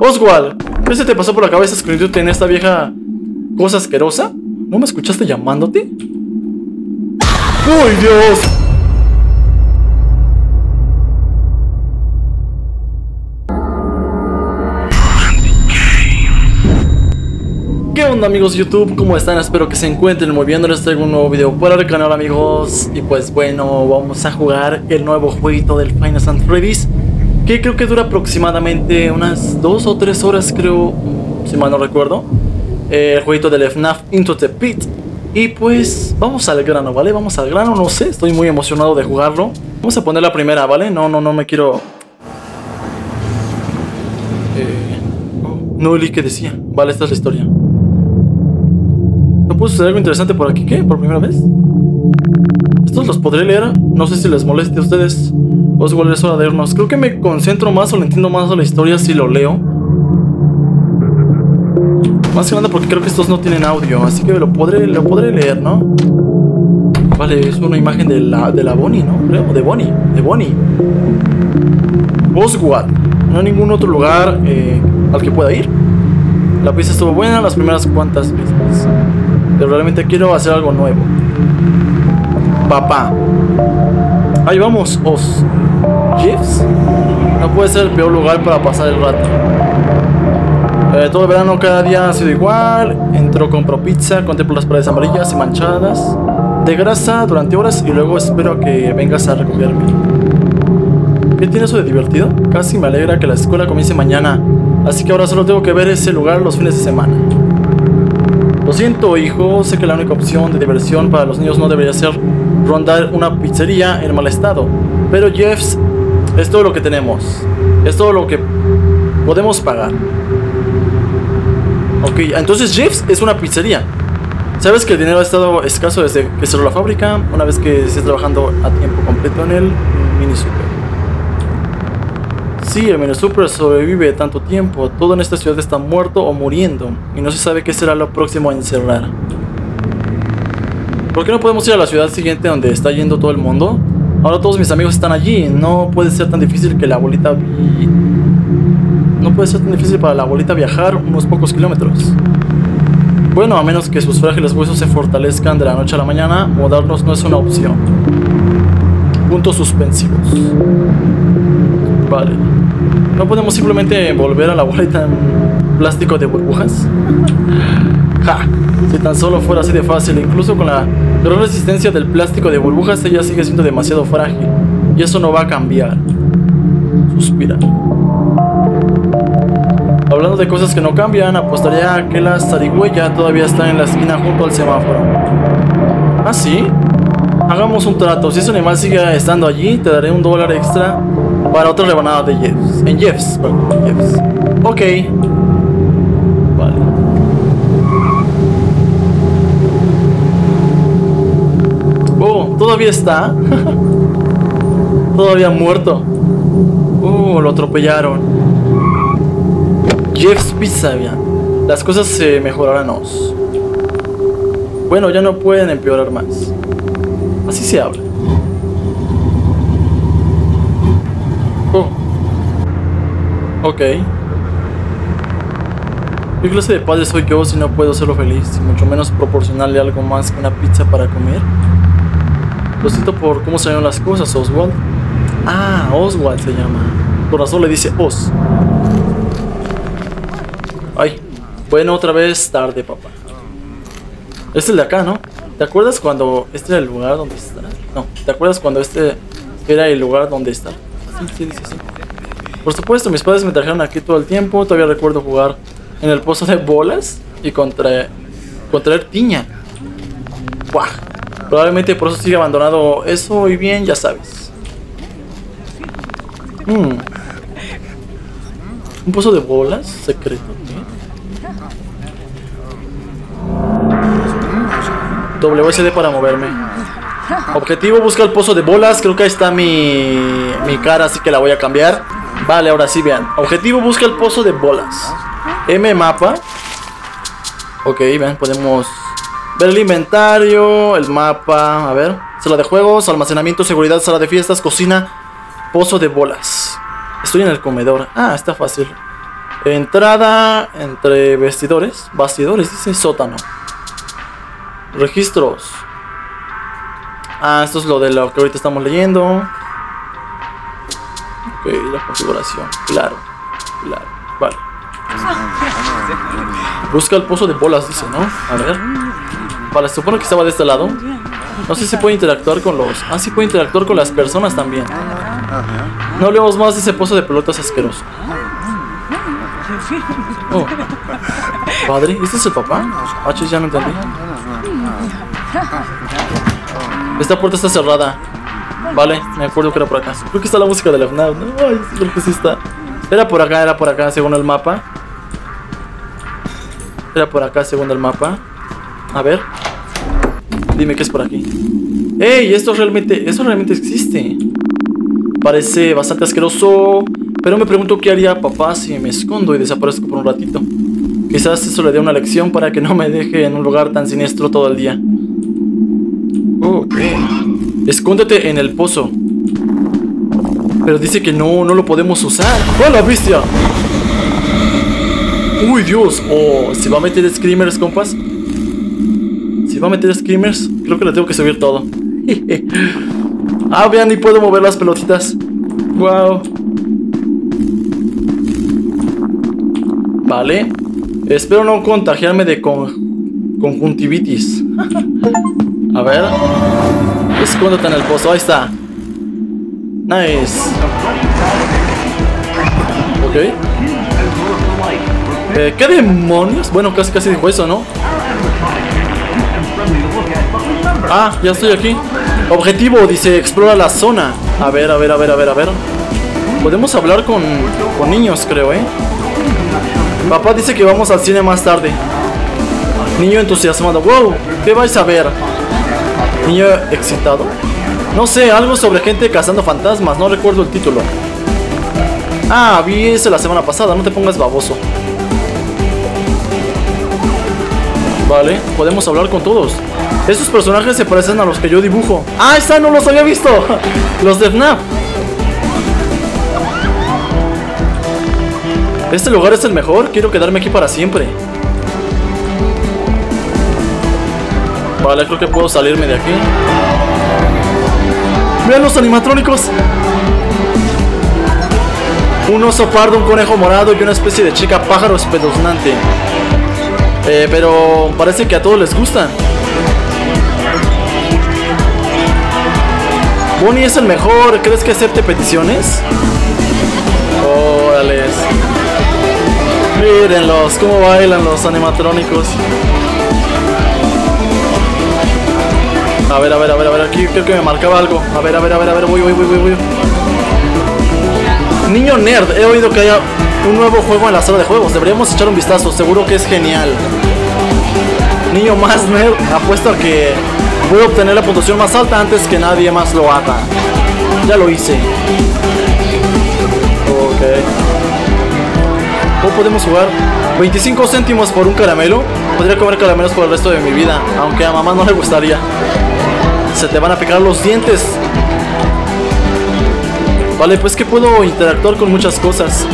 Oswald, ¿qué se te pasó por la cabeza escondiéndote en esta vieja cosa asquerosa? ¿No me escuchaste llamándote? ¡Uy, Dios! ¿Qué onda amigos YouTube? ¿Cómo están? Espero que se encuentren muy bien. Les traigo un nuevo video para el canal amigos Y pues bueno, vamos a jugar el nuevo jueguito del Final Fantasy Que creo que dura aproximadamente unas 2 o 3 horas creo Si mal no recuerdo El jueguito del FNAF Into the Pit Y pues vamos al grano, ¿vale? Vamos al grano, no sé, estoy muy emocionado de jugarlo Vamos a poner la primera, ¿vale? No, no, no me quiero... Eh... No leí que decía Vale, esta es la historia ¿No puede suceder algo interesante por aquí? ¿Qué? ¿Por primera vez? ¿Estos los podré leer? No sé si les moleste a ustedes. Oswald es hora de irnos. Creo que me concentro más o le entiendo más a la historia si lo leo. Más que nada porque creo que estos no tienen audio, así que lo podré, lo podré leer, ¿no? Vale, es una imagen de la, de la Bonnie, ¿no? Creo, de Bonnie, de Bonnie. Oswald. No hay ningún otro lugar eh, al que pueda ir. La pista estuvo buena las primeras cuantas veces. Pero realmente quiero hacer algo nuevo. Papá. Ahí vamos, Os. ¿Gifs? No puede ser el peor lugar para pasar el rato. Eh, todo el verano cada día ha sido igual. Entro, compro pizza, contemplo las paredes amarillas y manchadas de grasa durante horas y luego espero que vengas a recogerme. ¿Qué tiene eso de divertido? Casi me alegra que la escuela comience mañana, así que ahora solo tengo que ver ese lugar los fines de semana. Lo siento, hijo, sé que la única opción de diversión para los niños no debería ser rondar una pizzería en mal estado, pero Jeffs es todo lo que tenemos, es todo lo que podemos pagar. Ok, entonces Jeffs es una pizzería. Sabes que el dinero ha estado escaso desde que cerró la fábrica, una vez que estés trabajando a tiempo completo en el mini super. Sí, el mini super sobrevive tanto tiempo. Todo en esta ciudad está muerto o muriendo. Y no se sabe qué será lo próximo a encerrar. ¿Por qué no podemos ir a la ciudad siguiente donde está yendo todo el mundo? Ahora todos mis amigos están allí. No puede ser tan difícil que la abuelita... No puede ser tan difícil para la abuelita viajar unos pocos kilómetros. Bueno, a menos que sus frágiles huesos se fortalezcan de la noche a la mañana, mudarnos no es una opción. Puntos suspensivos. Vale. ¿No podemos simplemente envolver a la abuelita en plástico de burbujas? ¡Ja! Si tan solo fuera así de fácil, incluso con la gran resistencia del plástico de burbujas, ella sigue siendo demasiado frágil. Y eso no va a cambiar. Suspira. Hablando de cosas que no cambian, apostaría a que la zarigüeya todavía está en la esquina junto al semáforo. ¿Ah, sí? Hagamos un trato. Si ese animal sigue estando allí, te daré un dólar extra para otra rebanada de Jeffs. En Jeffs, perdón, Jeffs. Ok. Todavía está. todavía muerto. Oh, lo atropellaron. Jeffs Pizza, bien. Las cosas se mejorarán. Bueno, ya no pueden empeorar más. Así se habla. Oh. Ok. ¿Qué clase de padre soy yo si no puedo hacerlo feliz? Mucho menos proporcionarle algo más que una pizza para comer. Lo siento por cómo salieron las cosas, Oswald. Ah, Oswald se llama. Por razón le dice Os. Ay. Bueno, otra vez tarde, papá. Este es el de acá, ¿no? ¿Te acuerdas cuando este era el lugar donde está? No, ¿te acuerdas cuando este era el lugar donde está? Sí, sí, dice sí. Por supuesto, mis padres me trajeron aquí todo el tiempo. Todavía recuerdo jugar en el pozo de bolas y contra, contraer tiña. ¡Buah! Probablemente por eso sigue abandonado eso y bien, ya sabes. Hmm. Un pozo de bolas secreto. WSD para moverme. Objetivo, busca el pozo de bolas. Creo que ahí está mi, mi cara, así que la voy a cambiar. Vale, ahora sí, vean. Objetivo, busca el pozo de bolas. M mapa. Ok, vean, podemos ver el inventario, el mapa. A ver, sala de juegos, almacenamiento, seguridad, sala de fiestas, cocina, pozo de bolas. Estoy en el comedor. Ah, está fácil. Entrada entre vestidores. Bastidores, dice sótano. Registros. Ah, esto es lo de lo que ahorita estamos leyendo. Ok, la configuración. Claro, claro. Vale. Busca el pozo de bolas, dice, ¿no? A ver. Vale, se supone que estaba de este lado. No sé si puede interactuar con los... Ah, sí puede interactuar con las personas también. No hablemos más de ese pozo de pelotas asqueroso. Oh. Padre, ¿este es el papá? Ah, ya no entendí. Esta puerta está cerrada. Vale, me acuerdo que era por acá. Creo que está la música de la FNAF, ¿no? Ay, creo que sí está. Era por acá, era por acá, según el mapa. Era por acá, según el mapa. A ver. Dime qué es por aquí. ¡Ey! Esto realmente, esto realmente existe. Parece bastante asqueroso. Pero me pregunto qué haría papá si me escondo y desaparezco por un ratito. Quizás eso le dé una lección para que no me deje en un lugar tan siniestro todo el día. Ok. Escóndete en el pozo. Pero dice que no, no lo podemos usar. ¡Oh, la bestia! ¡Uy, Dios! Oh, ¿se va a meter screamers, compas? ¿Se va a meter screamers? Creo que le tengo que subir todo. ah, vean, y puedo mover las pelotitas. ¡Wow! Vale. Espero no contagiarme de con conjuntivitis. a ver. Escóndete en el pozo. Ahí está. Nice. Ok. Eh, ¿Qué demonios? Bueno, casi casi dijo eso, ¿no? Ah, ya estoy aquí. Objetivo, dice, explora la zona. A ver, a ver, a ver, a ver, a ver. Podemos hablar con, con niños, creo, ¿eh? Papá dice que vamos al cine más tarde. Niño entusiasmado. Wow, ¿qué vais a ver? Niño excitado. No sé, algo sobre gente cazando fantasmas, no recuerdo el título. Ah, vi ese la semana pasada, no te pongas baboso. Vale, podemos hablar con todos. Esos personajes se parecen a los que yo dibujo. ¡Ah, esa no los había visto! Los de FNAF. Este lugar es el mejor, quiero quedarme aquí para siempre. Vale, creo que puedo salirme de aquí. Vean los animatrónicos. Un oso pardo, un conejo morado y una especie de chica pájaro espeluznante. Eh, pero parece que a todos les gustan. Bonnie es el mejor. ¿Crees que acepte peticiones? Órale. Mírenlos, cómo bailan los animatrónicos. A ver, a ver, a ver, a ver, aquí creo que me marcaba algo. A ver, a ver, a ver, a ver, voy, voy, voy, voy, voy. Niño Nerd, he oído que haya un nuevo juego en la sala de juegos. Deberíamos echar un vistazo, seguro que es genial. Niño más nerd, apuesto a que voy a obtener la puntuación más alta antes que nadie más lo haga. Ya lo hice. Ok. ¿Cómo podemos jugar? 25 céntimos por un caramelo. Podría comer caramelos por el resto de mi vida, aunque a mamá no le gustaría se te van a picar los dientes. Vale, pues que puedo interactuar con muchas cosas.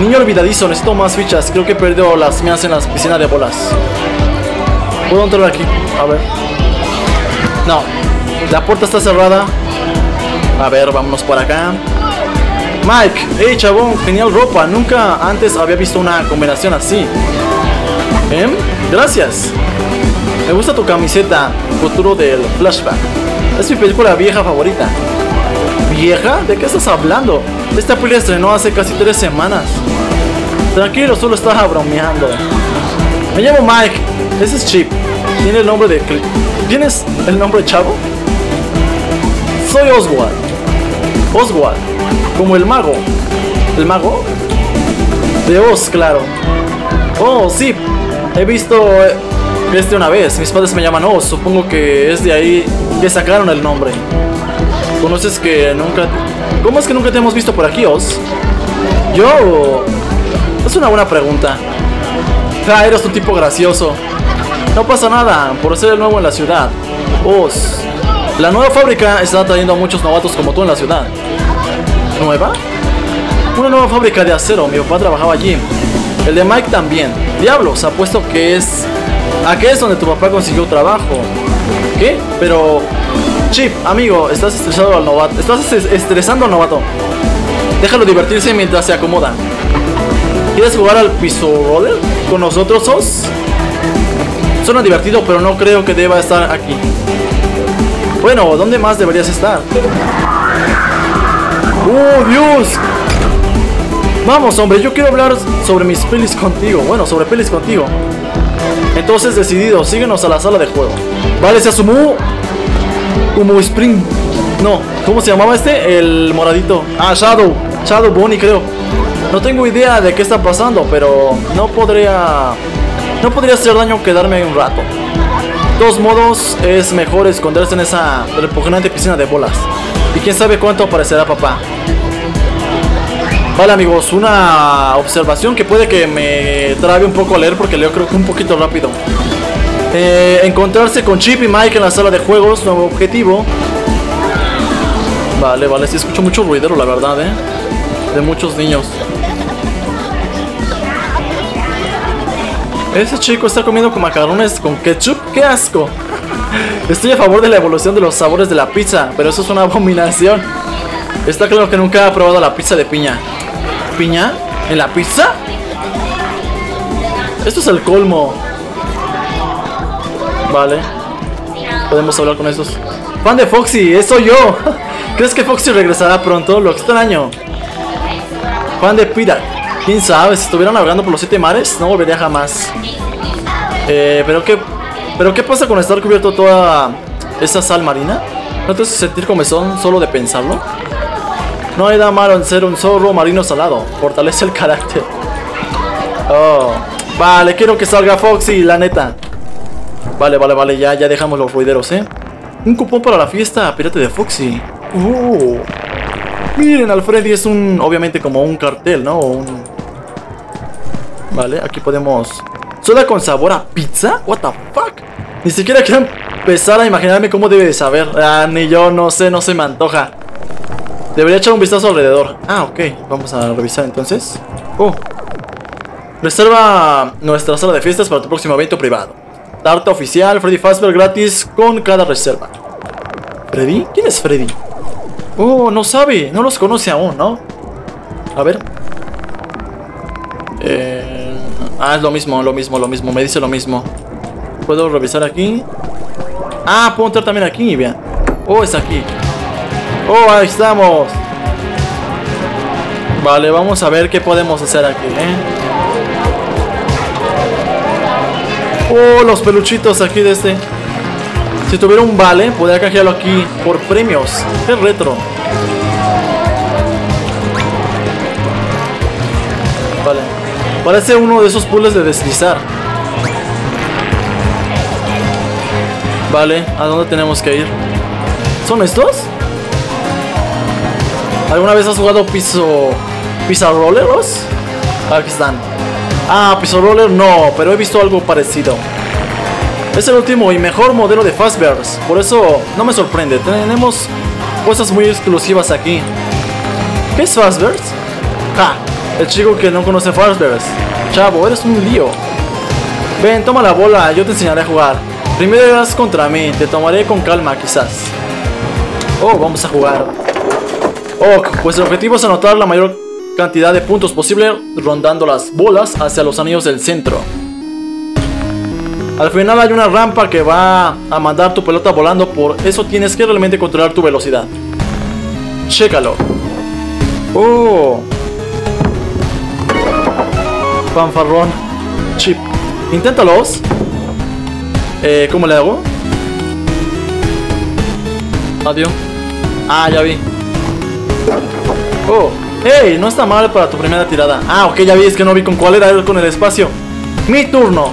Niño olvidadizo, necesito más fichas. Creo que he perdido las mías en las piscinas de bolas. ¿Puedo entrar aquí? A ver. No. La puerta está cerrada. A ver, vámonos por acá. Mike, hey chabón, genial ropa. Nunca antes había visto una combinación así. ¿Eh? Gracias. Me gusta tu camiseta, futuro del flashback. Es mi película vieja favorita. ¿Vieja? ¿De qué estás hablando? Esta película estrenó hace casi tres semanas. Tranquilo, solo estaba bromeando. Me llamo Mike. Ese es Chip. Tiene el nombre de... ¿Tienes el nombre Chavo? Soy Oswald. Oswald. Como el mago. ¿El mago? De Oz, claro. Oh, sí. He visto eh, este una vez. Mis padres me llaman Oz. Supongo que es de ahí que sacaron el nombre. ¿Conoces que nunca... ¿Cómo es que nunca te hemos visto por aquí, Oz? Yo... Es una buena pregunta. Ah, eres un tipo gracioso. No pasa nada por ser el nuevo en la ciudad. Oz. La nueva fábrica está trayendo a muchos novatos como tú en la ciudad. ¿Nueva? Una nueva fábrica de acero. Mi papá trabajaba allí. El de Mike también. Diablos, apuesto que es... Aquí es donde tu papá consiguió trabajo. ¿Qué? Pero... Chip, amigo, estás estresado al novato. Estás estresando al novato. Déjalo divertirse mientras se acomoda. ¿Quieres jugar al piso roller con nosotros, Sos? Suena divertido, pero no creo que deba estar aquí. Bueno, ¿dónde más deberías estar? ¡Oh, Dios! Vamos, hombre, yo quiero hablar sobre mis pelis contigo. Bueno, sobre pelis contigo. Entonces, decidido, síguenos a la sala de juego. Vale, se asumó como Spring... No, ¿cómo se llamaba este? El moradito. Ah, Shadow. Shadow Bonnie, creo. No tengo idea de qué está pasando, pero no podría... No podría hacer daño quedarme un rato. De todos modos, es mejor esconderse en esa repugnante piscina de bolas. Y quién sabe cuánto aparecerá papá. Vale amigos, una observación que puede que me trabe un poco a leer porque leo creo que un poquito rápido. Eh, encontrarse con Chip y Mike en la sala de juegos, nuevo objetivo. Vale, vale, sí escucho mucho ruidero la verdad, eh. De muchos niños. Ese chico está comiendo con macarrones con ketchup. ¡Qué asco! Estoy a favor de la evolución de los sabores de la pizza, pero eso es una abominación. Está claro que nunca ha probado la pizza de piña piña en la pizza? Esto es el colmo. Vale. Podemos hablar con esos. Fan de Foxy, eso yo. ¿Crees que Foxy regresará pronto? Lo extraño. Fan de Pira. ¿Quién sabe? Si estuviera navegando por los siete mares, no volvería jamás. Eh, pero qué... ¿Pero qué pasa con estar cubierto toda esa sal marina? ¿No te hace sentir comezón solo de pensarlo? No hay nada malo en ser un zorro marino salado. Fortalece el carácter. Oh. Vale, quiero que salga Foxy, la neta. Vale, vale, vale, ya, ya dejamos los ruideros, ¿eh? Un cupón para la fiesta pirata de Foxy. Uh. Miren, Alfredi es un, obviamente como un cartel, ¿no? Un... Vale, aquí podemos... ¿Soda con sabor a pizza? What the fuck? Ni siquiera quiero empezar a imaginarme cómo debe de saber. Ah, ni yo, no sé, no se me antoja. Debería echar un vistazo alrededor. Ah, ok. Vamos a revisar entonces. Oh. Reserva nuestra sala de fiestas para tu próximo evento privado. Tarta oficial, Freddy Fazbear gratis con cada reserva. ¿Freddy? ¿Quién es Freddy? Oh, no sabe. No los conoce aún, ¿no? A ver. Eh... Ah, es lo mismo, lo mismo, lo mismo. Me dice lo mismo. ¿Puedo revisar aquí? Ah, puedo entrar también aquí, bien. Oh, es aquí. Oh, ahí estamos. Vale, vamos a ver qué podemos hacer aquí, ¿eh? Oh, los peluchitos aquí de este. Si tuviera un vale, podría canjearlo aquí por premios. Qué retro. Vale. Parece uno de esos puzzles de deslizar. Vale, ¿a dónde tenemos que ir? ¿Son estos? ¿Alguna vez has jugado piso... Pizza Rolleros? Aquí están. Ah, Piso Roller no, pero he visto algo parecido. Es el último y mejor modelo de Fastbears, por eso no me sorprende. Tenemos cosas muy exclusivas aquí. ¿Qué es Fastbears? Ja, el chico que no conoce Fastbears. Chavo, eres un lío. Ven, toma la bola, yo te enseñaré a jugar. Primero irás contra mí, te tomaré con calma quizás. Oh, vamos a jugar. Ok, pues el objetivo es anotar la mayor cantidad de puntos posible rondando las bolas hacia los anillos del centro. Al final hay una rampa que va a mandar tu pelota volando, por eso tienes que realmente controlar tu velocidad. Chécalo. Oh. Fanfarrón. Chip. Inténtalos. Eh, ¿cómo le hago? Adiós. Ah, ya vi. Oh, hey, no está mal para tu primera tirada. Ah, ok, ya vi, es que no vi con cuál era con el espacio. Mi turno.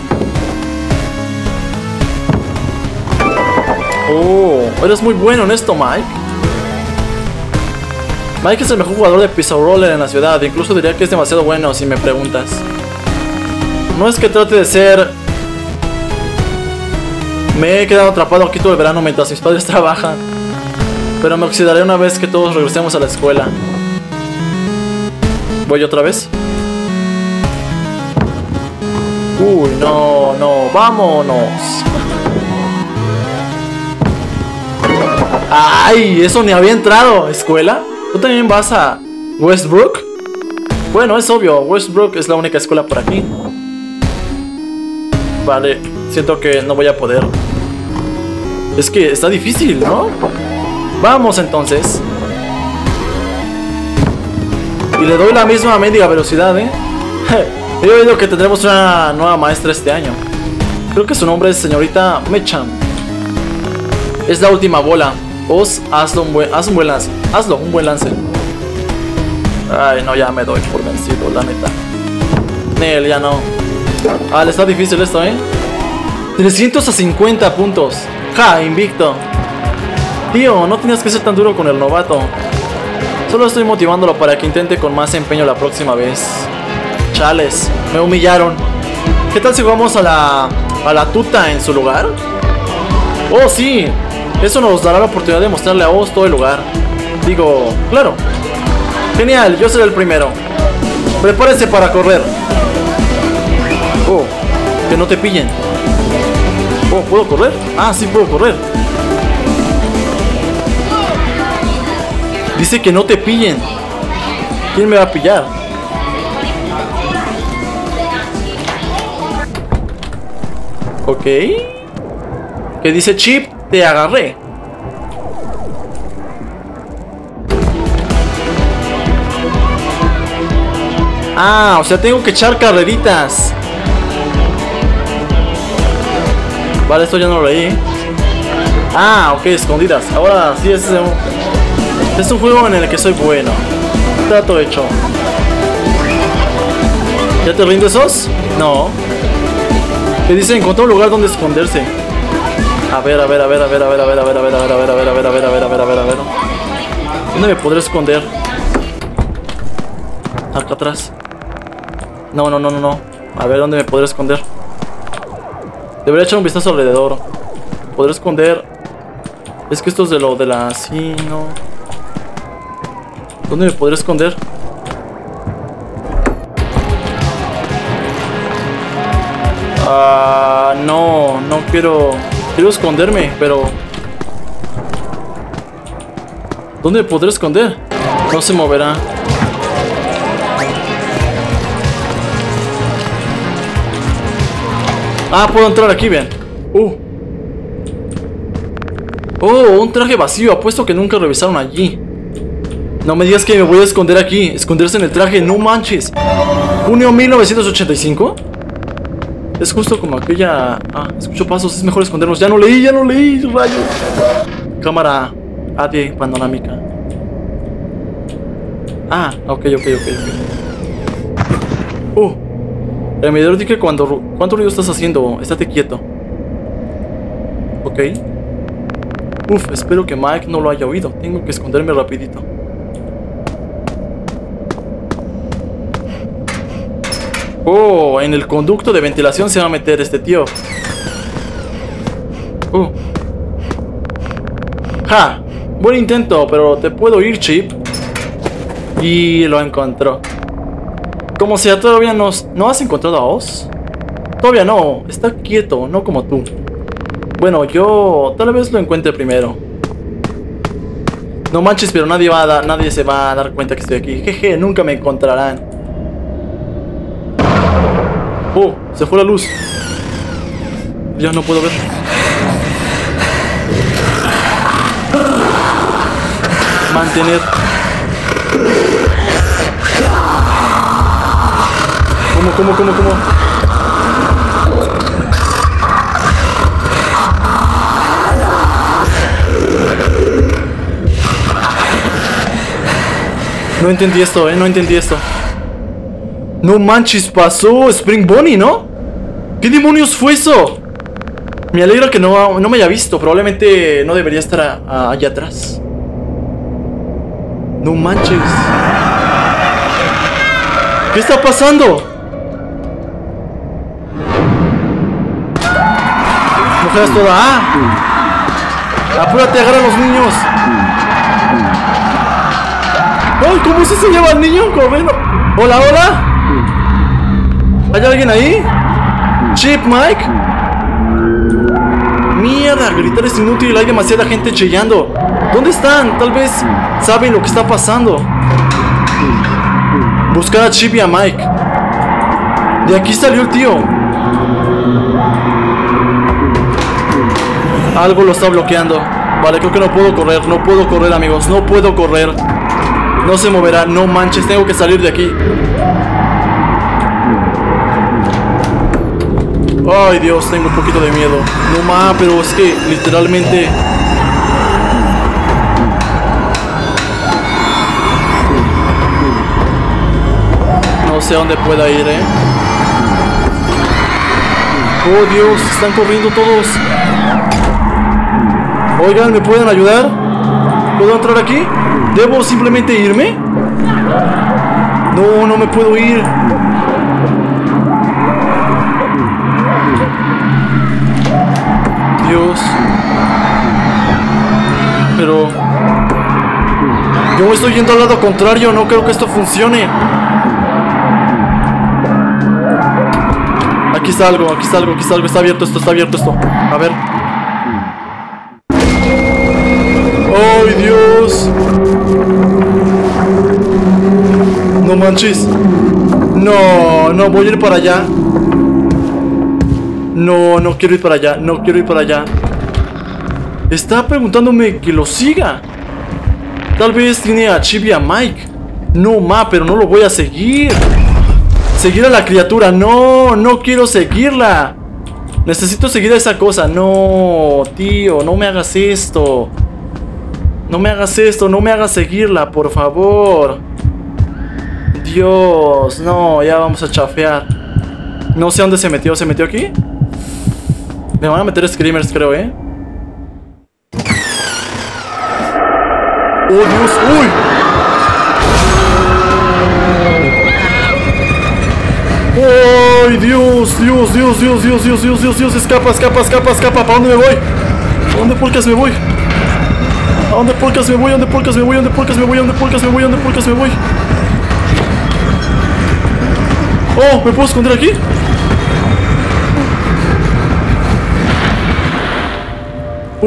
Oh, eres muy bueno en esto, Mike. Mike es el mejor jugador de Pizza Roller en la ciudad. Incluso diría que es demasiado bueno si me preguntas. No es que trate de ser... Me he quedado atrapado aquí todo el verano mientras mis padres trabajan. Pero me oxidaré una vez que todos regresemos a la escuela. ¿Voy otra vez? Uy, no, no, vámonos. Ay, eso ni había entrado. ¿Escuela? ¿Tú también vas a Westbrook? Bueno, es obvio, Westbrook es la única escuela por aquí. Vale, siento que no voy a poder. Es que está difícil, ¿no? Vamos entonces. Y le doy la misma media velocidad, ¿eh? He oído que tendremos una nueva maestra este año. Creo que su nombre es señorita Mechan. Es la última bola. Vos hazlo un buen, haz un buen lance. Hazlo, un buen lance. Ay, no, ya me doy por vencido, la neta. Nel, ya no. Ah, le está difícil esto, ¿eh? 300 a 50 puntos. Ja, invicto. Tío, no tienes que ser tan duro con el novato. Solo estoy motivándolo para que intente con más empeño la próxima vez. Chales, me humillaron. ¿Qué tal si jugamos a la, a la tuta en su lugar? Oh, sí. Eso nos dará la oportunidad de mostrarle a vos todo el lugar. Digo, claro. Genial, yo seré el primero. Prepárese para correr. Oh, que no te pillen. Oh, ¿puedo correr? Ah, sí puedo correr. Dice que no te pillen. ¿Quién me va a pillar? Ok. ¿Qué dice Chip? Te agarré. Ah, o sea, tengo que echar carreritas. Vale, esto ya no lo leí. Ah, ok, escondidas. Ahora sí es es un juego en el que soy bueno. Trato hecho. ¿Ya te rindes esos? No. ¿Qué dice? Encontró un lugar donde esconderse. A ver, a ver, a ver, a ver, a ver, a ver, a ver, a ver, a ver, a ver, a ver, a ver, a ver, a ver, a ver, a ver, a ver. ¿Dónde me podré esconder? Acá atrás. No, no, no, no, no. A ver, ¿dónde me podré esconder? Debería echar un vistazo alrededor. ¿Podré esconder? Es que esto es de lo de la... Sí, no. ¿Dónde me podré esconder? Ah, no, no quiero... Quiero esconderme, pero... ¿Dónde me podré esconder? No se moverá. Ah, puedo entrar aquí, bien. Uh. Oh, un traje vacío. Apuesto que nunca revisaron allí. No me digas que me voy a esconder aquí. Esconderse en el traje, no manches. Junio 1985. Es justo como aquella... Ah, escucho pasos, es mejor escondernos. Ya no leí, ya no leí, rayo. Cámara AD panorámica. Ah, ok, ok, ok, ok. Uh. El medidor dice cuando... ¿Cuánto ruido estás haciendo? Estate quieto. Ok. Uf, espero que Mike no lo haya oído. Tengo que esconderme rapidito. Oh, en el conducto de ventilación se va a meter este tío. Uh. Ja, buen intento, pero te puedo ir, Chip. Y lo encontró. Como sea, todavía no, has encontrado a Oz. Todavía no, está quieto, no como tú. Bueno, yo tal vez lo encuentre primero. No manches, pero nadie va a nadie se va a dar cuenta que estoy aquí. Jeje, nunca me encontrarán. Oh, se fue la luz. Ya no puedo ver. Mantener. ¿Cómo, cómo, cómo, cómo? No entendí esto, eh, no entendí esto. No manches, pasó Spring Bonnie, ¿no? ¿Qué demonios fue eso? Me alegra que no, no me haya visto. Probablemente no debería estar allá atrás. No manches. ¿Qué está pasando? Mujeres toda. ¡Ah! ¡Apúrate, agarra a los niños! ¡Ay! ¿Cómo se se lleva al niño corriendo? ¡Hola, hola! ¿Hay alguien ahí? Chip Mike. Mierda, gritar es inútil, hay demasiada gente chillando. ¿Dónde están? Tal vez saben lo que está pasando. Buscar a Chip y a Mike. De aquí salió el tío. Algo lo está bloqueando. Vale, creo que no puedo correr. No puedo correr, amigos. No puedo correr. No se moverá. No manches, tengo que salir de aquí. Ay, Dios, tengo un poquito de miedo. No más, pero es que literalmente... No sé a dónde pueda ir, ¿eh? Oh, Dios, están corriendo todos. Oigan, ¿me pueden ayudar? ¿Puedo entrar aquí? ¿Debo simplemente irme? No, no me puedo ir. Dios. Pero... Yo estoy yendo al lado contrario, no creo que esto funcione. Aquí está algo, aquí está algo, aquí está algo, está abierto esto, está abierto esto. A ver. ¡Ay, Dios! No manches. No, no, voy a ir para allá. No, no quiero ir para allá, no quiero ir para allá. Está preguntándome que lo siga. Tal vez tiene a Chibi a Mike. No, ma, pero no lo voy a seguir. Seguir a la criatura. No, no quiero seguirla. Necesito seguir a esa cosa. No, tío, no me hagas esto. No me hagas esto, no me hagas seguirla, por favor. Dios, no, ya vamos a chafear. No sé dónde se metió, ¿se metió aquí? Me van a meter screamers, creo, ¿eh? ¡Oh, Dios! ¡Uy! ¡Ay, Dios! Dios, Dios, Dios, Dios, Dios, Dios, Dios, Dios, escapa, escapa, escapa, escapa. ¿Para dónde me voy? ¿A porcas me voy? ¿A porcas me voy? ¿A porcas me voy? ¿A porcas me voy? ¿A porcas me voy? ¿A porcas me voy? Oh, ¿me puedo esconder aquí?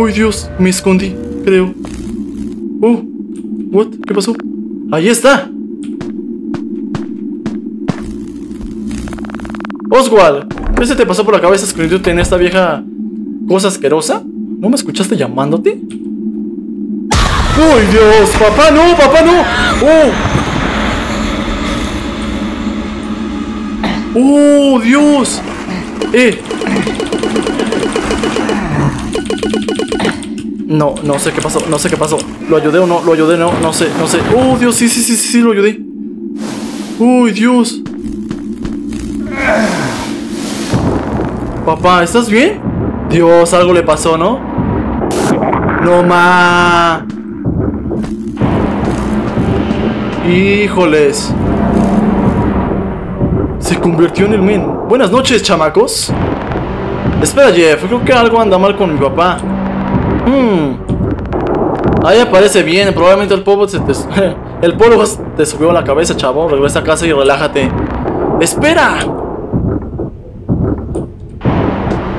Uy, Dios, me escondí, creo. Oh, what? ¿Qué pasó? Ahí está. Oswald, ¿qué se te pasó por la cabeza escondiéndote en esta vieja cosa asquerosa? ¿No me escuchaste llamándote? ¡Uy, Dios! ¡Papá, no! ¡Papá, no! ¡Oh! ¡Oh, Dios! ¡Eh! No, no sé qué pasó, no sé qué pasó. ¿Lo ayudé o no? ¿Lo ayudé no? No sé, no sé. ¡Oh, Dios! Sí, sí, sí, sí, sí, lo ayudé. ¡Uy, Dios! Papá, ¿estás bien? Dios, algo le pasó, ¿no? No ma. Híjoles. Se convirtió en el men. Buenas noches, chamacos. Espera, Jeff. Creo que algo anda mal con mi papá. Hmm. Ahí aparece bien. Probablemente el polvo se te... el polvo te subió a la cabeza, chavo. Regresa a casa y relájate. ¡Espera!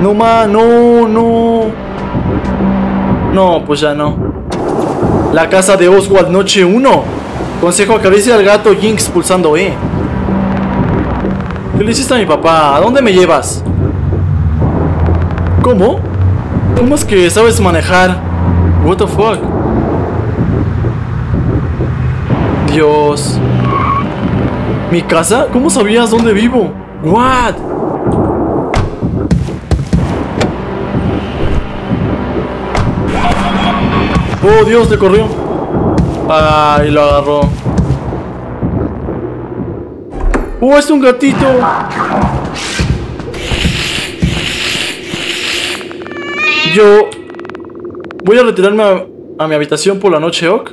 No, ma, no, no. No, pues ya no. La casa de Oswald, noche 1. Consejo acaricia al gato Jinx pulsando E. ¿Qué le hiciste a mi papá? ¿A dónde me llevas? ¿Cómo? ¿Cómo es que sabes manejar? What the fuck? Dios. ¿Mi casa? ¿Cómo sabías dónde vivo? What? Oh, Dios, le corrió. Ay, lo agarró. ¡Oh, es un gatito! Yo voy a retirarme a, mi habitación por la noche, ¿ok?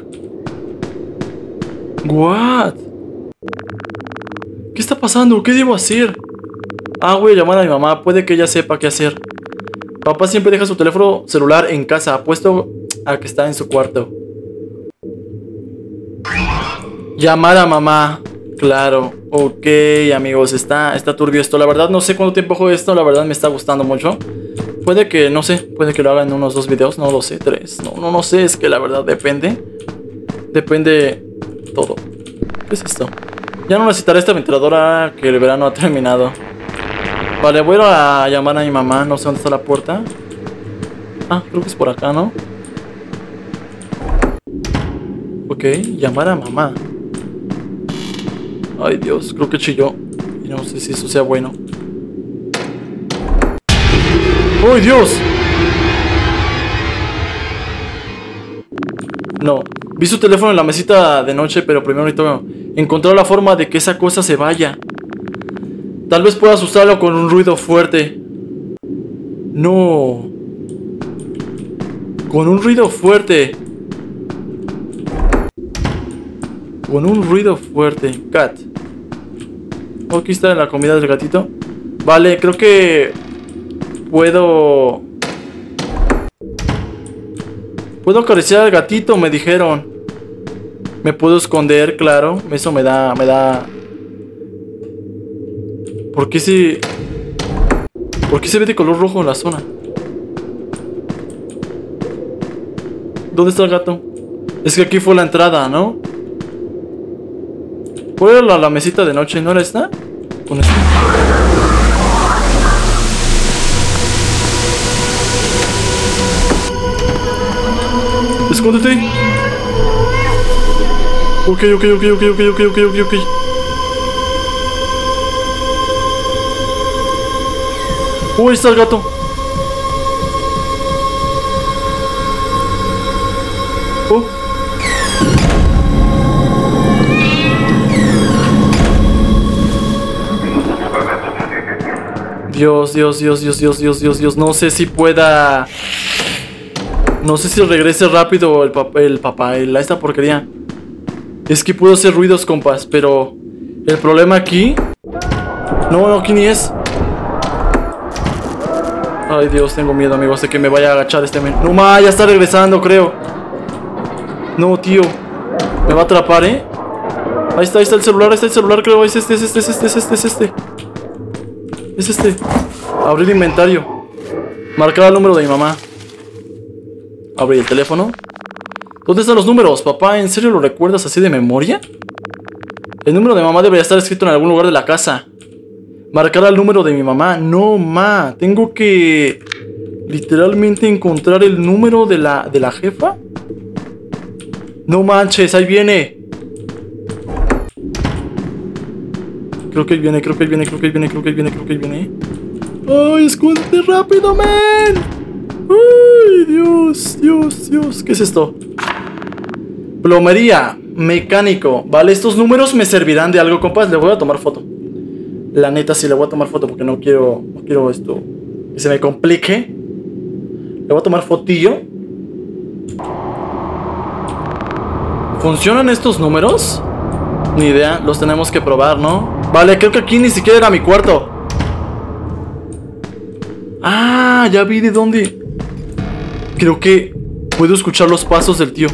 What? ¿Qué está pasando? ¿Qué debo hacer? Ah, voy a llamar a mi mamá. Puede que ella sepa qué hacer. Papá siempre deja su teléfono celular en casa. Apuesto a que está en su cuarto. Llamar a mamá. Claro, ok amigos, está, está turbio esto. La verdad no sé cuánto tiempo juego esto, la verdad me está gustando mucho. Puede que, no sé, puede que lo haga en unos dos videos, no lo sé, tres. No, no, no sé, es que la verdad depende. Depende todo. ¿Qué es esto? Ya no necesitaré esta ventiladora que el verano ha terminado. Vale, voy a llamar a mi mamá, no sé dónde está la puerta. Ah, creo que es por acá, ¿no? Ok, llamar a mamá. Ay Dios, creo que chilló. Y no sé si eso sea bueno. ¡Ay Dios! No, vi su teléfono en la mesita de noche, pero primero necesito encontrar la forma de que esa cosa se vaya. Tal vez pueda asustarlo con un ruido fuerte. No. Con un ruido fuerte. Con un ruido fuerte. Cat. Oh, aquí está la comida del gatito. Vale, creo que puedo... Puedo acariciar al gatito, me dijeron. Me puedo esconder, claro. Eso me da... Me da... ¿Por qué se... ¿Por qué se ve de color rojo en la zona? ¿Dónde está el gato? Es que aquí fue la entrada, ¿no? ¿Puedo la, la mesita de noche? ¿No era esta? Con esta. Escóndete. Ok, ok, ok, ok, ok, ok, ok, ok, ok. Uy, está el gato. Oh. Dios, Dios, Dios, Dios, Dios, Dios, Dios, Dios. No sé si pueda. No sé si regrese rápido el, papá, el papá, el, esta porquería. Es que puedo hacer ruidos, compas, pero. El problema aquí. No, no, ni es. Ay, Dios, tengo miedo, amigos, de que me vaya a agachar este men. No, ma, ya está regresando, creo. No, tío. Me va a atrapar, ¿eh? Ahí está, ahí está el celular, ahí está el celular, creo. Es este, es este, es este, es este, es este. Es este. Abrir inventario. Marcar el número de mi mamá. Abrir el teléfono. ¿Dónde están los números, papá? ¿En serio lo recuerdas así de memoria? El número de mamá debería estar escrito en algún lugar de la casa. Marcar el número de mi mamá. No, ma. Tengo que literalmente encontrar el número de la, de la jefa. No manches, ahí viene. Creo que él viene, creo que él viene, creo que él viene, creo que él viene, creo que él viene. ¡Ay, escóndete rápido, man! ¡Ay, Dios, Dios, Dios! ¿Qué es esto? Plomería, mecánico. Vale, estos números me servirán de algo, compas. Le voy a tomar foto. La neta, sí, le voy a tomar foto porque no quiero, no quiero esto que se me complique. Le voy a tomar fotillo. ¿Funcionan estos números? Ni idea, los tenemos que probar, ¿no? Vale, creo que aquí ni siquiera era mi cuarto. Ah, ya vi de dónde. Creo que puedo escuchar los pasos del tío.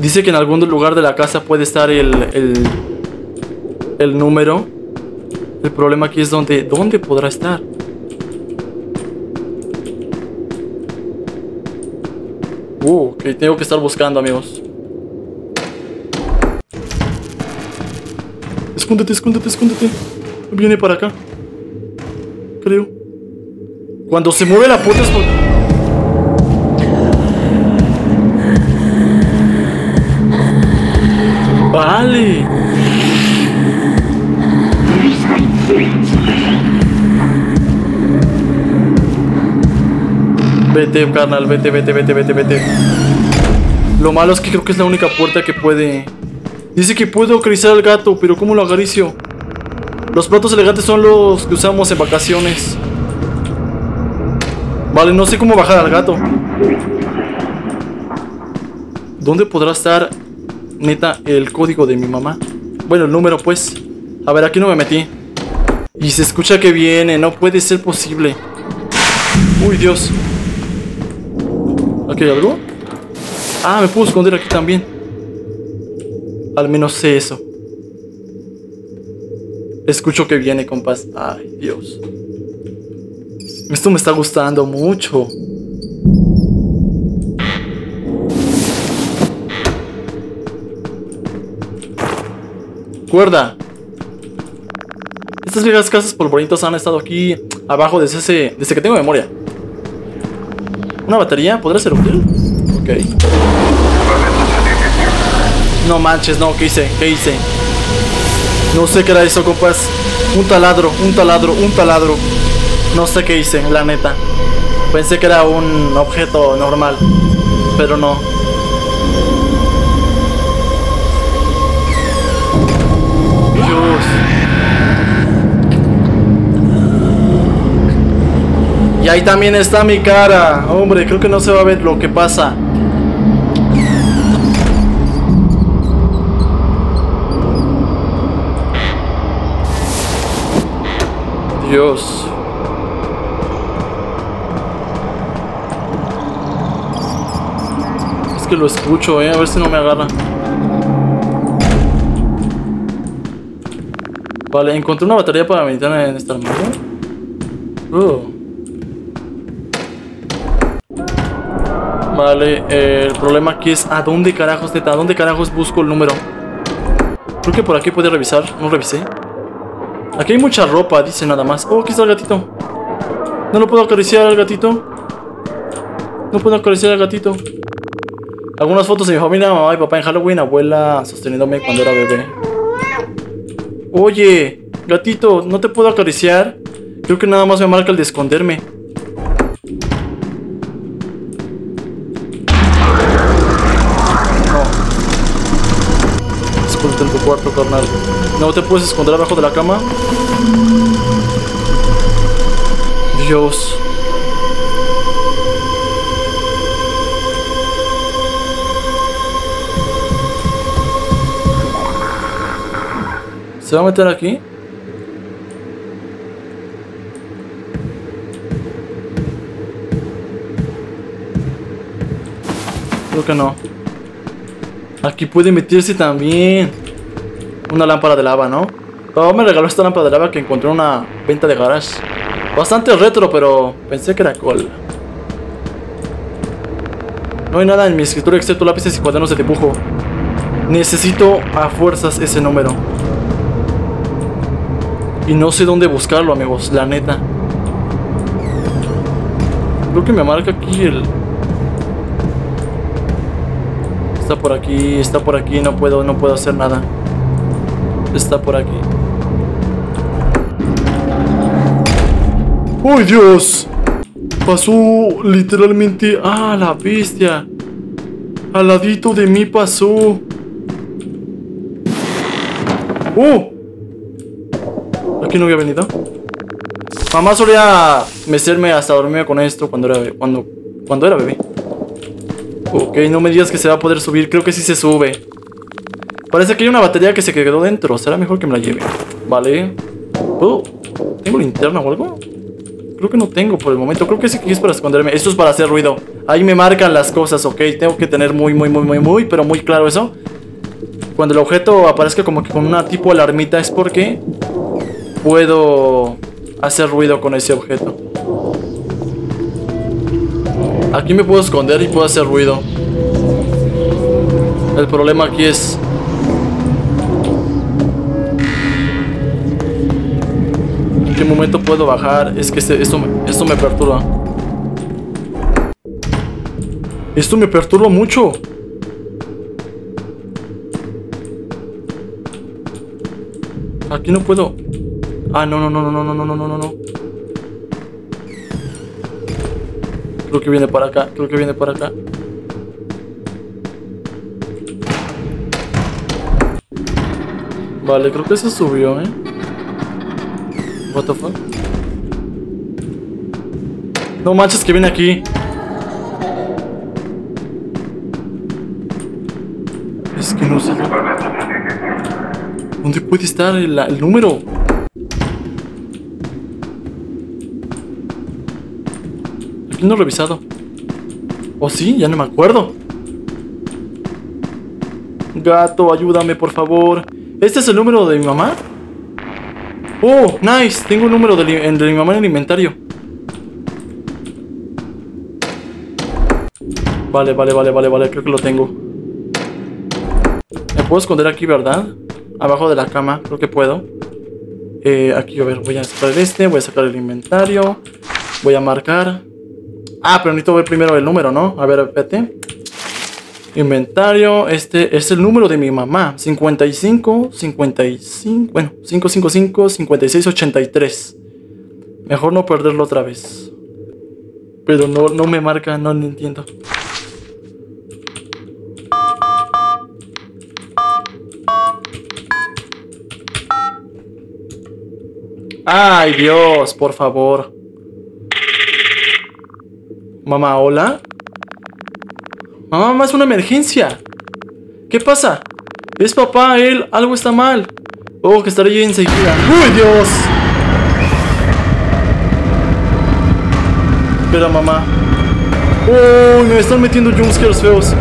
Dice que en algún lugar de la casa puede estar el, el, el número. El problema aquí es dónde, dónde podrá estar. Uh, que tengo que estar buscando, amigos. Escóndete, escóndete, escóndete. Viene para acá. Cuando se mueve la puerta es Vale. Vete, carnal, vete, vete, vete, vete, vete. Lo malo es que creo que es la única puerta que puede... Dice que puedo acariciar al gato, pero ¿cómo lo acaricio? Los platos elegantes son los que usamos en vacaciones. Vale, no sé cómo bajar al gato. ¿Dónde podrá estar, neta, el código de mi mamá? Bueno, el número, pues. A ver, aquí no me metí. Y se escucha que viene, no puede ser posible. Uy, Dios. ¿Aquí hay algo? Ah, me puedo esconder aquí también. Al menos sé eso. Escucho que viene, compás. Ay, Dios. Esto me está gustando mucho. Cuerda. Estas viejas casas polvorientas han estado aquí abajo desde, ese, desde que tengo memoria. ¿Una batería? ¿Podría ser útil? Ok. No manches, no, ¿qué hice? ¿Qué hice? No sé qué era eso, compas. Un taladro, un taladro, un taladro. No sé qué hice, la neta. Pensé que era un objeto normal, pero no. Dios. Y ahí también está mi cara. Hombre, creo que no se va a ver lo que pasa. Dios. Es que lo escucho, eh. A ver si no me agarra. Vale, encontré una batería para meditar en esta armadura. Oh. Vale, eh, el problema aquí es ¿a dónde carajos, neta? ¿A dónde carajos busco el número? Creo que por aquí puede revisar. No revisé. Aquí hay mucha ropa, dice nada más. Oh, aquí está el gatito. No lo puedo acariciar al gatito. No puedo acariciar al gatito. Algunas fotos de mi familia, mamá y papá en Halloween, abuela sosteniéndome cuando era bebé. Oye, gatito, ¿no te puedo acariciar? Creo que nada más me marca el de esconderme. ¿No te puedes esconder abajo de la cama? Dios. ¿Se va a meter aquí? Creo que no. Aquí puede meterse también. Una lámpara de lava, ¿no? Oh, me regaló esta lámpara de lava que encontré en una venta de garage. Bastante retro, pero pensé que era cool. No hay nada en mi escritorio excepto lápices y cuadernos de dibujo. Necesito a fuerzas ese número. Y no sé dónde buscarlo, amigos, la neta. Creo que me marca aquí el... Está por aquí, está por aquí, no puedo, no puedo hacer nada. Está por aquí. ¡Uy, Dios! Pasó literalmente... ¡Ah, la bestia! Al ladito de mí pasó. ¡Uh! Aquí no había venido. Mamá solía mecerme hasta dormirme con esto cuando era, cuando, cuando era bebé. Ok, no me digas que se va a poder subir. Creo que sí se sube. Parece que hay una batería que se quedó dentro. Será mejor que me la lleve. Vale. ¿Puedo? ¿Tengo linterna o algo? Creo que no tengo por el momento. Creo que sí que es para esconderme. Esto es para hacer ruido. Ahí me marcan las cosas, ok. Tengo que tener muy, muy, muy, muy, muy, pero muy claro eso. Cuando el objeto aparezca como que con una tipo alarmita es porque puedo hacer ruido con ese objeto. Aquí me puedo esconder y puedo hacer ruido. El problema aquí es... momento puedo bajar? Es que este, esto, esto me perturba. Esto me perturba mucho. Aquí no puedo. Ah, no, no, no, no, no, no, no, no, no, no. Creo que viene para acá, creo que viene para acá. Vale, creo que se subió, ¿eh? What the fuck? No manches que viene aquí. Es que no sé. ¿Dónde puede estar el, número? Aquí no he revisado. ¿O sí? Ya no me acuerdo. Gato, ayúdame, por favor. ¿Este es el número de mi mamá? Oh, nice. Tengo un número de, de mi mamá en el inventario. Vale, vale, vale, vale, vale. Creo que lo tengo. Me puedo esconder aquí, ¿verdad? Abajo de la cama. Creo que puedo. Eh, aquí, a ver, voy a sacar este. Voy a sacar el inventario. Voy a marcar. Ah, pero necesito ver primero el número, ¿no? A ver, espérate. Inventario, este es el número de mi mamá. 55, 55, bueno, 555, 56, 83. Mejor no perderlo otra vez. Pero no, no me marca, no, no entiendo. Ay, Dios, por favor. Mamá, hola. Mamá, mamá, es una emergencia. ¿Qué pasa? Es papá, él, algo está mal. Oh, que estaré yo enseguida. ¡Uy, Dios! Espera, mamá. ¡Uy, me están metiendo jumpscares feos!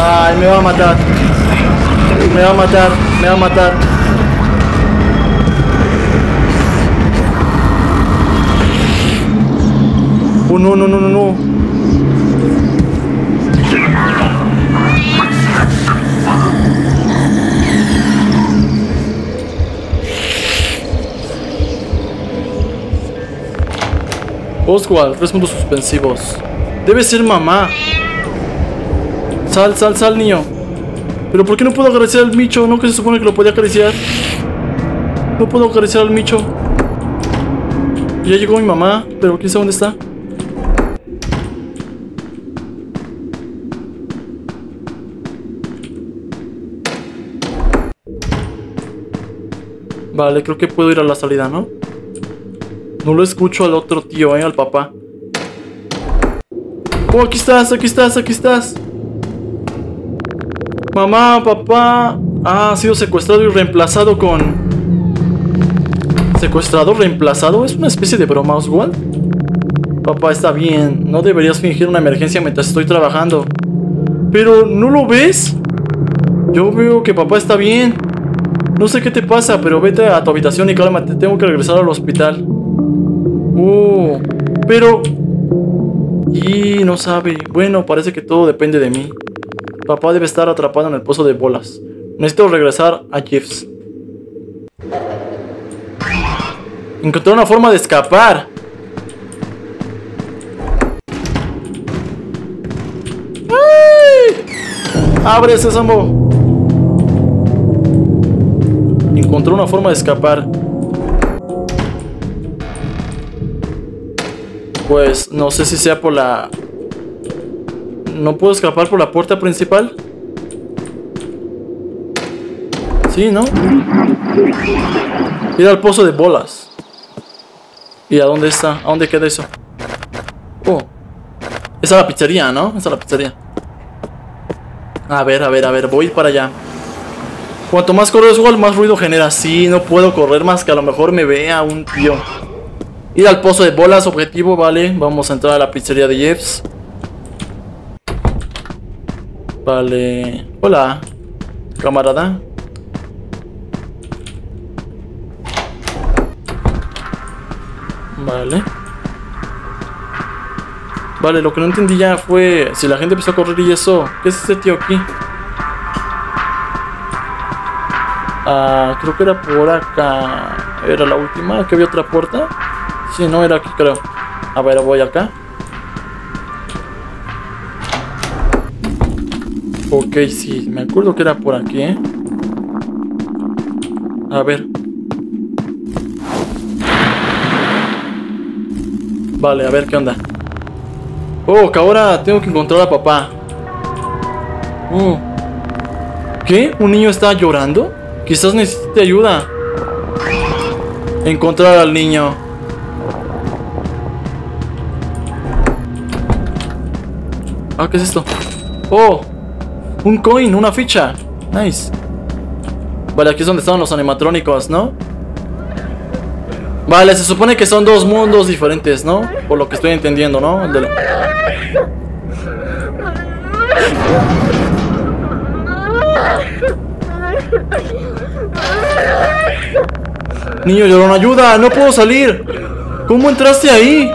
¡Ay, me va a matar! Me va a matar, me va a matar. ¡Oh, no, no, no, no, no! Oswald, tres puntos suspensivos. Debe ser mamá. Sal, sal, sal, niño. Pero ¿por qué no puedo acariciar al Micho? ¿No que se supone que lo podía acariciar? No puedo acariciar al Micho. Ya llegó mi mamá, pero quién sabe dónde está. Vale, creo que puedo ir a la salida, ¿no? No lo escucho al otro tío, eh, al papá. Oh, aquí estás, aquí estás, aquí estás. Mamá, papá. ha sido secuestrado y reemplazado con... ¿Secuestrado, reemplazado? ¿Es una especie de broma, Oswald? Papá, está bien. No deberías fingir una emergencia mientras estoy trabajando. Pero, ¿no lo ves? Yo veo que papá está bien. No sé qué te pasa, pero vete a tu habitación y cálmate. Tengo que regresar al hospital. Uh, pero... Y no sabe. Bueno, parece que todo depende de mí. Papá debe estar atrapado en el pozo de bolas. Necesito regresar a Jeffs. Encontré una forma de escapar. ¡Ay! ¡Abre ese sambo! Encontré una forma de escapar. Pues no sé si sea por la... ¿No puedo escapar por la puerta principal? Sí, ¿no? Ir al pozo de bolas. ¿Y a dónde está? ¿A dónde queda eso? Oh. Esa es la pizzería, ¿no? Esa es la pizzería. A ver, a ver, a ver. Voy para allá. Cuanto más corro igual, más ruido genera. Sí, no puedo correr más que a lo mejor me vea un tío. Ir al pozo de bolas, objetivo, vale. Vamos a entrar a la pizzería de Jeffs. Vale. Hola, camarada. Vale. Vale, lo que no entendí ya fue si la gente empezó a correr y eso. ¿Qué es este tío aquí? Ah, creo que era por acá. Era la última, que había otra puerta. Sí, no era aquí, creo. A ver, voy acá. Ok, sí, me acuerdo que era por aquí, ¿eh? A ver. Vale, a ver qué onda. Oh, que ahora tengo que encontrar a papá. Oh. ¿Qué? ¿Un niño está llorando? Quizás necesite ayuda. Encontrar al niño. Ah, ¿qué es esto? Oh, un coin, una ficha. Nice. Vale, aquí es donde están los animatrónicos, ¿no? Vale, se supone que son dos mundos diferentes, ¿no? Por lo que estoy entendiendo, ¿no? Niño llorón, ayuda, no puedo salir. ¿Cómo entraste ahí?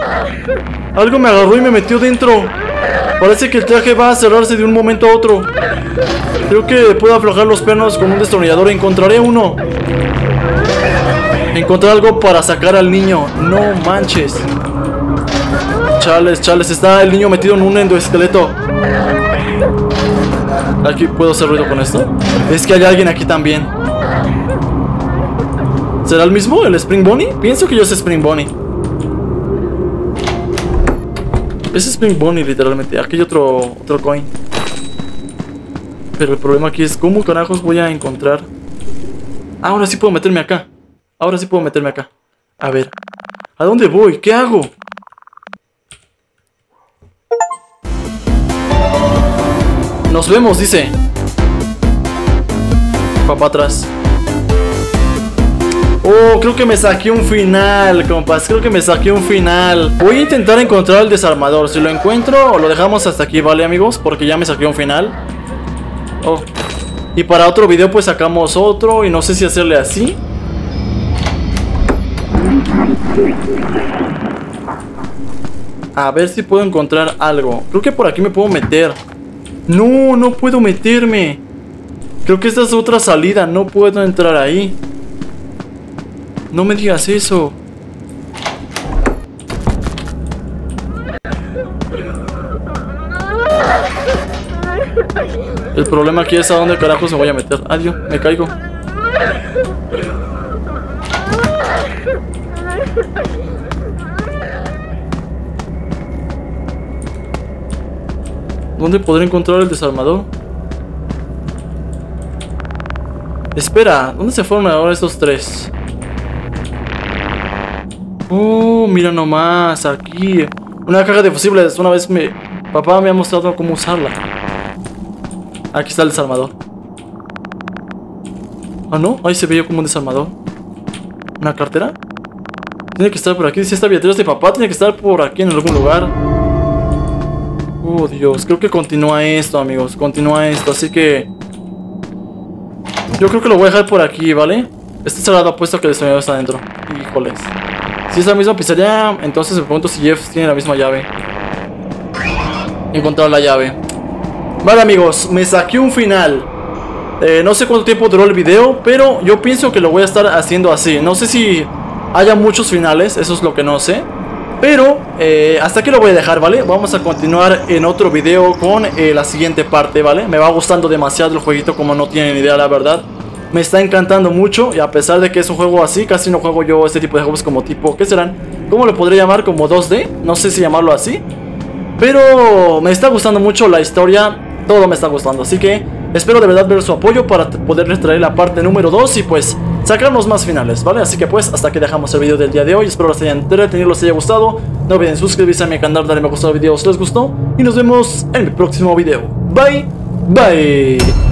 Algo me agarró y me metió dentro. Parece que el traje va a cerrarse de un momento a otro. Creo que puedo aflojar los pernos con un destornillador. Encontraré uno. Encontré algo para sacar al niño. No manches. Chales, chales. Está el niño metido en un endoesqueleto. Aquí puedo hacer ruido con esto. Es que hay alguien aquí también. ¿Será el mismo? ¿El Spring Bonnie? Pienso que yo soy Spring Bonnie. Es Spring Bonnie, literalmente. Aquí hay otro, otro coin. Pero el problema aquí es cómo carajos voy a encontrar. Ahora sí puedo meterme acá. Ahora sí puedo meterme acá. A ver. ¿A dónde voy? ¿Qué hago? Nos vemos, dice. Papá atrás. Oh, creo que me saqué un final, compas. Creo que me saqué un final. Voy a intentar encontrar el desarmador. Si lo encuentro, lo dejamos hasta aquí, ¿vale, amigos? Porque ya me saqué un final. Oh. Y para otro video, pues sacamos otro. Y no sé si hacerle así. A ver si puedo encontrar algo. Creo que por aquí me puedo meter. No, no puedo meterme. Creo que esta es otra salida. No puedo entrar ahí. No me digas eso. El problema aquí es a dónde carajo se voy a meter. Adiós, me caigo. ¿Dónde podré encontrar el desarmador? Espera, ¿dónde se fueron ahora estos tres? Oh, mira nomás, aquí. Una caja de fusibles. Una vez mi papá me ha mostrado cómo usarla. Aquí está el desarmador. Ah, no, ahí se veía como un desarmador. ¿Una cartera? Tiene que estar por aquí. Si esta billetera de papá, tiene que estar por aquí en algún lugar. Oh, Dios. Creo que continúa esto, amigos. Continúa esto. Así que... Yo creo que lo voy a dejar por aquí, ¿vale? Este cerrado apuesto que el desarmador está adentro. Híjoles. Si es la misma pizzería, entonces me pregunto si Jeff tiene la misma llave. He la llave. Vale amigos, me saqué un final. Eh, no sé cuánto tiempo duró el video, pero yo pienso que lo voy a estar haciendo así. No sé si haya muchos finales, eso es lo que no sé. Pero eh, hasta aquí lo voy a dejar, ¿vale? Vamos a continuar en otro video con eh, la siguiente parte, ¿vale? Me va gustando demasiado el jueguito como no tienen idea, la verdad. Me está encantando mucho y a pesar de que es un juego así, casi no juego yo este tipo de juegos como tipo, ¿qué serán? ¿Cómo lo podría llamar? Como 2D, no sé si llamarlo así. Pero me está gustando mucho la historia, todo me está gustando, así que espero de verdad ver su apoyo para poderles traer la parte número 2 y pues sacarnos más finales, ¿vale? Así que pues hasta aquí dejamos el video del día de hoy, espero les haya entretenido, les haya gustado. No olviden suscribirse a mi canal, darle me gusta al video si les gustó y nos vemos en el próximo video. Bye, bye.